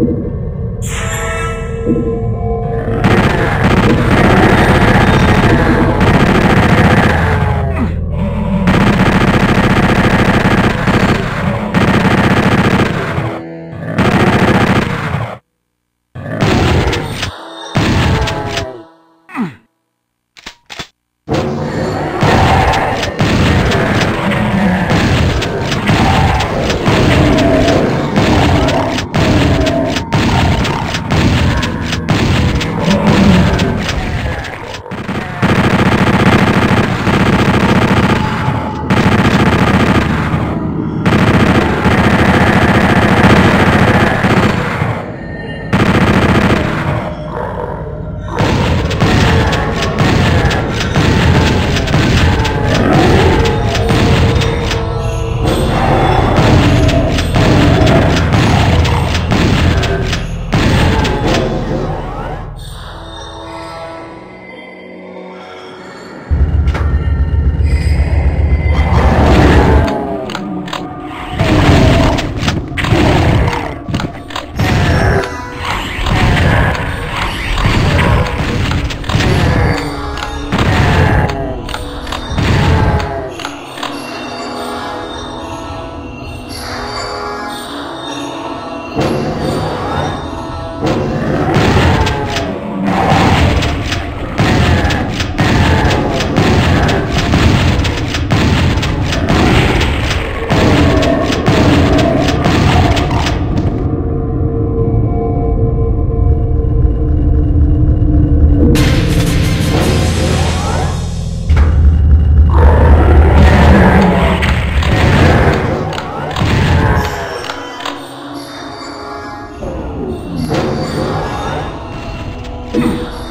you. Yeah.